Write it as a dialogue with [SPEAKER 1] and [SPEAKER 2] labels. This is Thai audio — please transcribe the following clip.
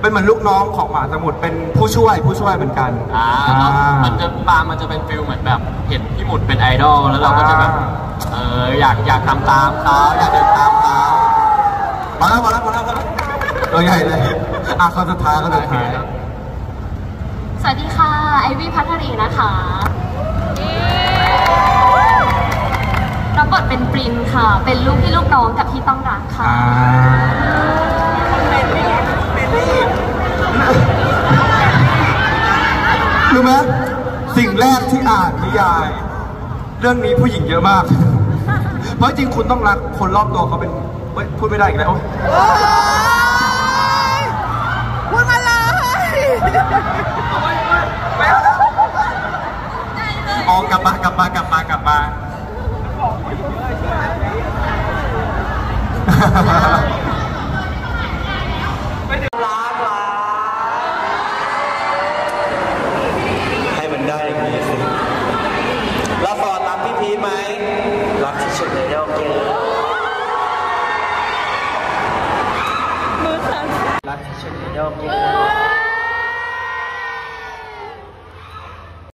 [SPEAKER 1] เป็นเหมือนลูกน้องของหมาสมุทรเป็นผู้ช่วยผู้ช่วยเหมือนกัน
[SPEAKER 2] อ่า
[SPEAKER 1] อ่า
[SPEAKER 2] มันจะปาล์มมันจะเป็นฟิลเหมือนแบบเห็นพี่หมุดเป็นไอดอลแล้วเราก็จะแบบ
[SPEAKER 1] อ่า
[SPEAKER 2] เอออยากอยากทำตามเขาอยากเดินตามเขา
[SPEAKER 1] มาแล้วมาแล้วมาแล้วมาแล้วตัวใหญ่เลยอะเขาสุดท้ายเขาสุดท้าย
[SPEAKER 3] สวัสดีค่ะไอวี่พัทรีนะคะรับบทเป็นปรินค่ะ เป็นลูกพี่ลูกน้องกับพี่ต้องรักค่ะ
[SPEAKER 1] รู้ไหมสิ่งแรกที่อ่านนิยาย เรื่องนี้ผู้หญิงเยอะมาก เพราะจริงคุณต้องรักคนรอบตัวเขาเป็นเฮ้ยพูดไม่ได้อีกแล้ว
[SPEAKER 4] พูดมาเลย
[SPEAKER 1] อ๋อกลับมากลับมากลับมากลับมา
[SPEAKER 5] ให้มันได้อย่างนี้สิแล้วฟอร์ดรักพี่พีทไหม รักที่สุดในโลกเลย รัก